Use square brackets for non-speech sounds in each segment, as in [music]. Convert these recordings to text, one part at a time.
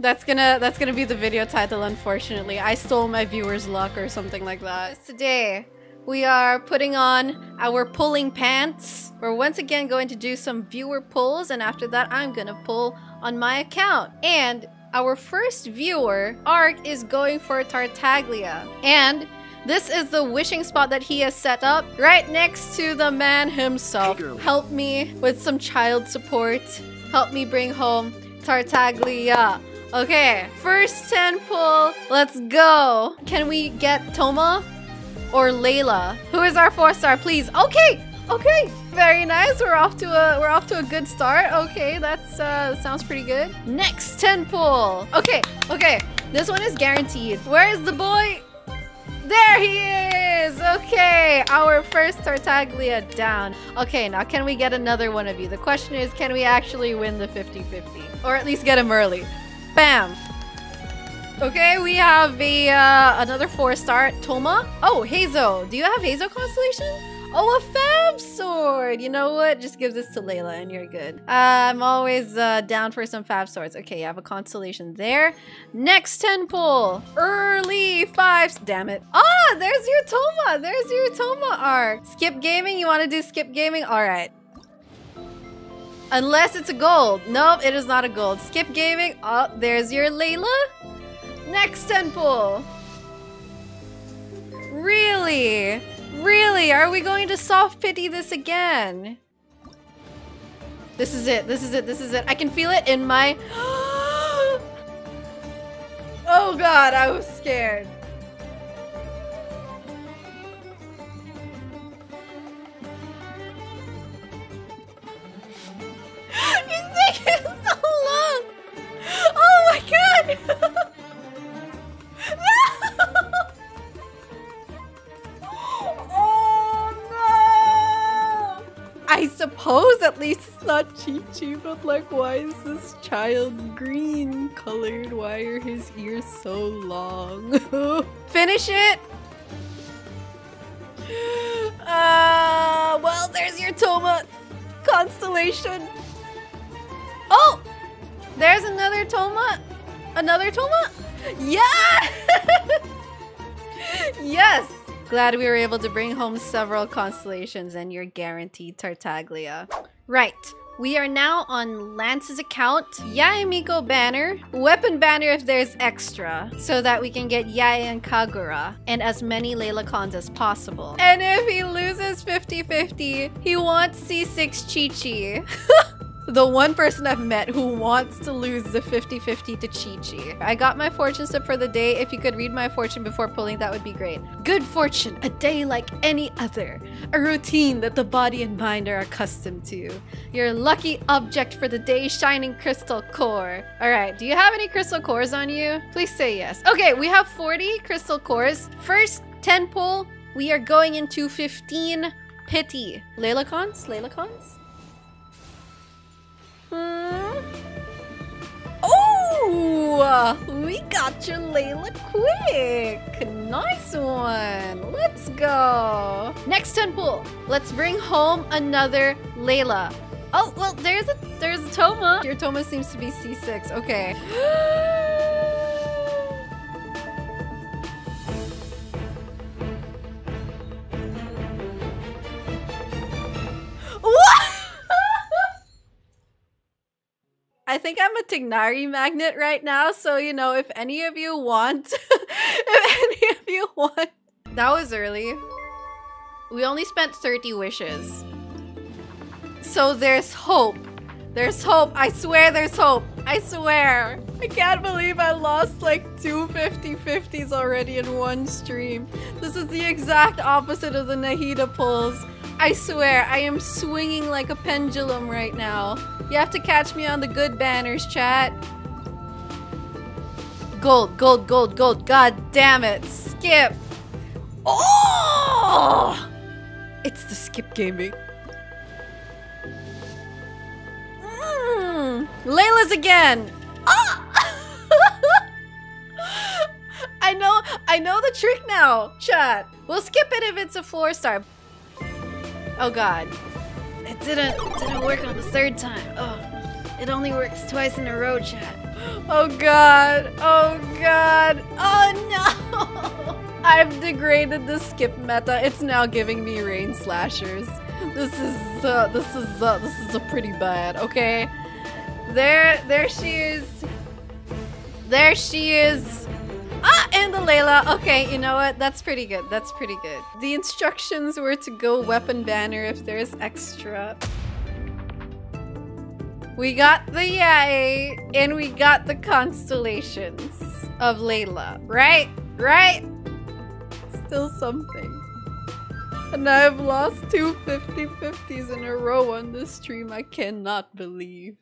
That's gonna that's gonna be the video title, unfortunately. I stole my viewer's luck or something like that. Today, we are putting on our pulling pants. We're once again going to do some viewer pulls, and after that, I'm gonna pull on my account. And our first viewer, Ark, is going for Tartaglia. And this is the wishing spot that he has set up right next to the man himself. Help me with some child support. Help me bring home Tartaglia. Okay, first 10 pull. Let's go. Can we get Thoma or Layla? Who is our four star, please? Okay, okay. Very nice. We're off to a we're off to a good start. Okay, that's uh sounds pretty good. Next 10 pull. Okay, okay. This one is guaranteed. Where is the boy? There he is! Okay, our first Tartaglia down. Okay, now can we get another one of you? The question is, can we actually win the 50-50? Or at least get him early? Bam! Okay, we have a uh, another four star Thoma. Oh, Heizou. Do you have Heizou Constellation? Oh, a Fab Sword. You know what? Just give this to Layla and you're good. Uh, I'm always uh, down for some Fab Swords. Okay, you have a Constellation there. Next 10 pull. Early fives. Damn it. Ah, there's your Thoma. There's your Thoma arc. Skip gaming. You want to do skip gaming? All right. Unless it's a gold. Nope, it is not a gold. Skip gaming. Oh, there's your Layla. Next 10 pull. Really? Really? Are we going to soft pity this again? This is it. This is it. This is it. I can feel it in my... [gasps] oh god, I was scared. Least it's not Chi Chi, but like, why is this child green colored? Why are his ears so long? [laughs] Finish it! [gasps] Uh, well, there's your Thoma constellation. Oh! There's another Thoma. Another Thoma? Yeah! [laughs] yes! Glad we were able to bring home several constellations and you're guaranteed Tartaglia. Right. We are now on Lance's account, Yae Miko banner, weapon banner if there's extra, so that we can get Yae and Kagura, and as many Layla cons as possible. And if he loses 50-50, he wants C6 Qiqi. [laughs] the one person I've met who wants to lose the 50-50 to Qiqi. I got my fortune slip for the day. If you could read my fortune before pulling, that would be great. Good fortune, a day like any other. A routine that the body and mind are accustomed to. Your lucky object for the day, shining crystal core. All right, do you have any crystal cores on you? Please say yes. Okay, we have 40 crystal cores. First 10 pull, we are going into 15 pity. Leylacons? Leylacons? Oh, we got your Layla quick. Nice one. Let's go. Next 10 pull. Let's bring home another Layla. Oh, well, there's a there's a Thoma. Your Thoma seems to be C6. Okay. [gasps] [gasps] think I'm a Tighnari magnet right now, so you know, if any of you want, [laughs] if any of you want. That was early. We only spent 30 wishes. So there's hope. There's hope. I swear there's hope. I swear. I can't believe I lost like two 50-50s already in one stream. This is the exact opposite of the Nahida pulls. I swear, I am swinging like a pendulum right now. You have to catch me on the good banners, chat. Gold, gold, gold, gold. God damn it. Skip. Oh! It's the skip gaming. Mm. Layla's again. Ah! [laughs] I know, I know the trick now, chat. We'll skip it if it's a four star. Oh god. Didn't didn't work on the third time. Oh. It only works twice in a row, chat. Oh god. Oh god. Oh no. [laughs] I've degraded the skip meta. It's now giving me Rainslashers. This is uh, this is uh, this is a pretty bad. Okay. There there she is. There she is. Ah, and the Layla. Okay, you know what? That's pretty good. That's pretty good. The instructions were to go weapon banner if there's extra. We got the Yae, and we got the constellations of Layla. Right? Right? Still something. And I've lost two 50-50s in a row on this stream. I cannot believe.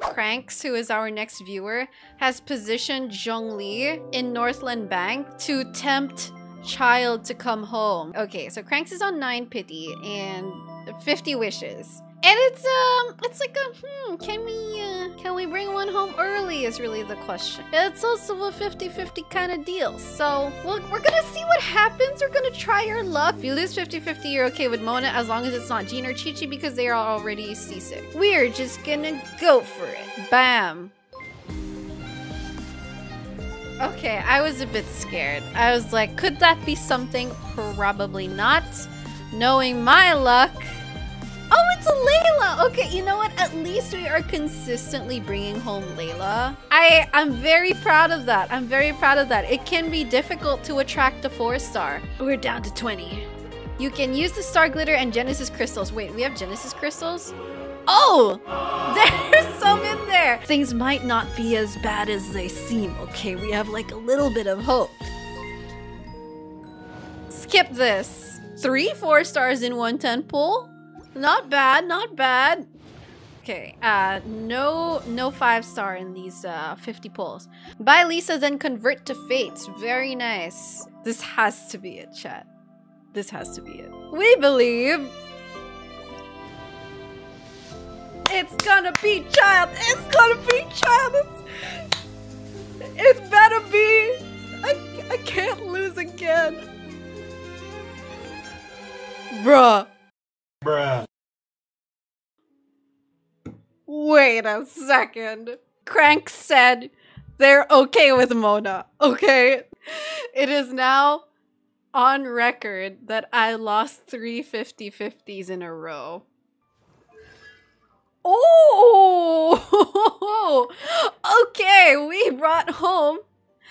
Cranks, who is our next viewer, has positioned Zhongli in Northland Bank to tempt Childe to come home. Okay, so Cranks is on 9 pity and 50 wishes. And it's um, it's like a hmm. Can we uh, can we bring one home early? Is really the question. It's also a 50-50 kind of deal. So we're, we're gonna see what happens. We're gonna try our luck. If you lose 50-50, you're okay with Mona as long as it's not Jean or Qiqi because they are already seasick. We're just gonna go for it. Bam. Okay, I was a bit scared. I was like, could that be something? Probably not. Knowing my luck. Oh, it's a Layla! Okay, you know what? At least we are consistently bringing home Layla. I, I'm very proud of that. I'm very proud of that. It can be difficult to attract a 4-star. We're down to 20. You can use the Star Glitter and Genesis Crystals. Wait, we have Genesis Crystals? Oh! [laughs] There's some in there! Things might not be as bad as they seem, okay? We have like a little bit of hope. Skip this. Three 4-stars in one 10 pull? Not bad, not bad. Okay, uh, no, no five star in these uh, 50 pulls. Buy Lisa, then convert to Fates. Very nice. This has to be it, chat. This has to be it. We believe. It's gonna be Childe. It's gonna be Childe. It's, better be. I, I can't lose again. Bruh. Wait a second. Crank said they're okay with Mona. Okay? It is now on record that I lost three 50 50s in a row. Oh! [laughs] okay, we brought home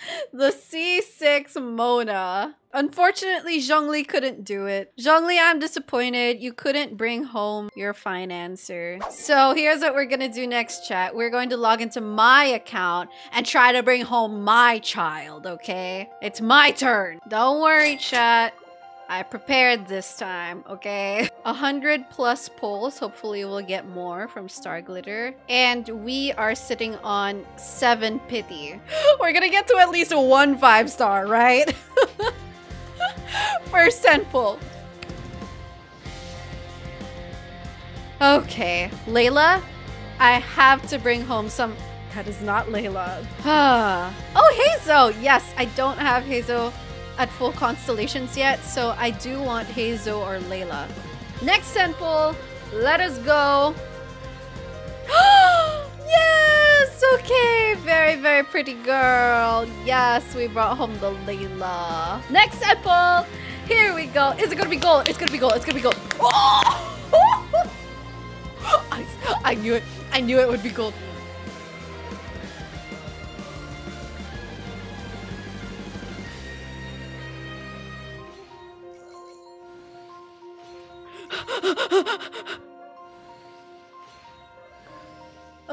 [laughs] the C6 Mona. Unfortunately, Zhongli couldn't do it. Zhongli, I'm disappointed. You couldn't bring home your financer. So here's what we're gonna do next, chat. We're going to log into my account and try to bring home my child, okay? It's my turn. Don't worry, chat. I prepared this time, okay? [laughs] A hundred plus pulls. Hopefully we'll get more from Star Glitter. And we are sitting on seven pity. [gasps] We're gonna get to at least one five star, right? [laughs] First 10 pull. Okay, Layla, I have to bring home some... That is not Layla. [sighs] oh, Heizou! Yes, I don't have Heizou at full constellations yet, so I do want Heizou or Layla. Next 10 pull, let us go. [gasps] yes! Okay, very, very pretty girl. Yes, we brought home the Layla. Next 10 pull, here we go. Is it gonna be gold? It's gonna be gold. It's gonna be gold. Oh! [laughs] I, I knew it. I knew it would be gold.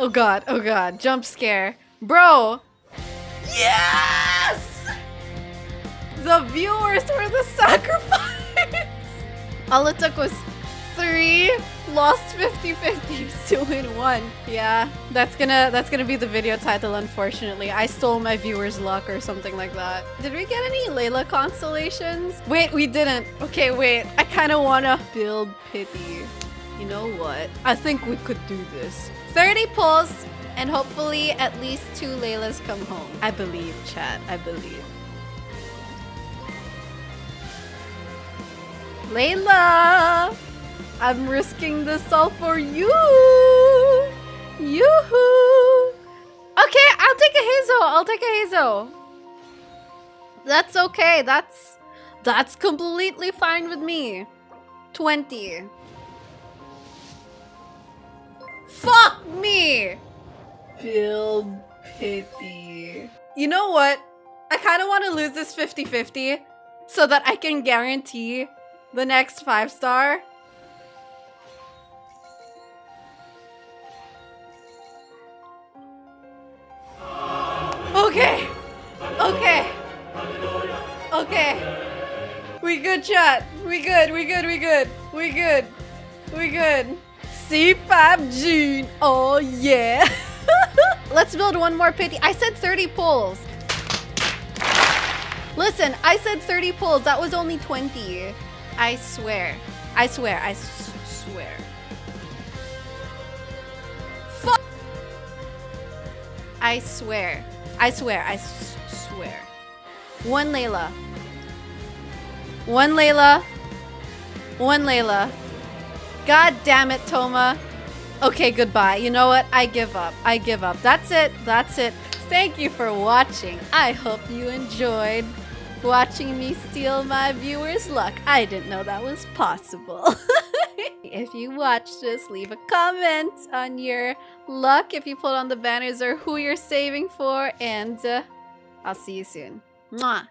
Oh god, oh god, jump scare. Bro! Yes! The viewers were the [laughs] sacrifice! All it took was three lost 50-50s to win one. Yeah, that's gonna that's gonna be the video title unfortunately. I stole my viewers' luck or something like that. Did we get any Layla constellations? Wait, we didn't. Okay, wait. I kinda wanna build pity. You know what? I think we could do this. 30 pulls and hopefully at least two Laylas come home. I believe, chat. I believe. Layla! I'm risking this all for you! Yoo-hoo! Okay, I'll take a Heizou. I'll take a Heizou. That's okay. That's that's completely fine with me. 20. Fuck me! Feel pity. You know what? I kind of want to lose this 50-50 so that I can guarantee the next 5 star. Okay. Okay. Okay. We good, chat. We good. We good. We good. We good. We good. C5 Jean. Oh, yeah. [laughs] Let's build one more pity. I said 30 pulls. Listen, I said 30 pulls. That was only 20. I swear. I swear. I swear. Fuck. I swear. I swear. I swear. One Layla. One Layla. One Layla. God damn it, Thoma. Okay, goodbye. You know what? I give up. I give up. That's it. That's it. Thank you for watching. I hope you enjoyed watching me steal my viewers' luck. I didn't know that was possible. [laughs] if you watched this, leave a comment on your luck if you pulled on the banners or who you're saving for, and uh, I'll see you soon. Mwah.